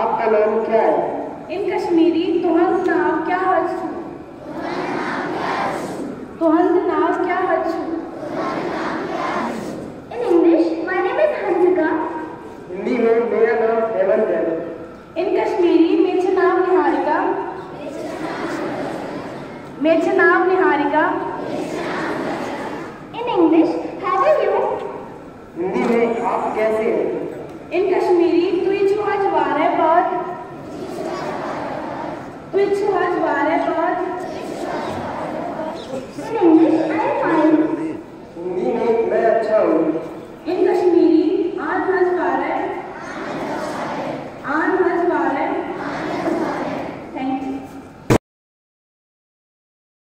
आपका नाम क्या है? इन कश्मीरी तुहन नाम क्या हज तुहन नाम क्या हज in English my name is Hansika Hindi में मेरा नाम हेमंत है। इन कश्मीरी नाम निहारिका। नाम Niharika. In English how are you? Hindi में आप कैसे हैं? इन कश्मीरी which has volleyball